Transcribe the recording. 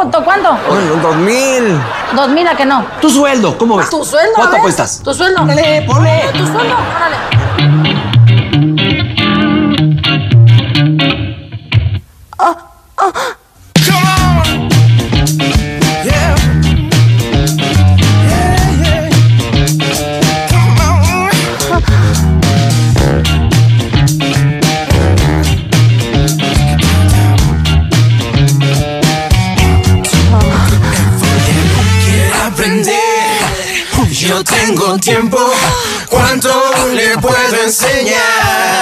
¿Cuánto? Bueno, dos mil. Dos mil a que no. Tu sueldo, ¿cómo ves? ¿Tu sueldo? ¿Cuánto apuestas? ¿Tu sueldo? Dale, ponle. ¿Tu Yo tengo tiempo, ¿cuánto le puedo enseñar?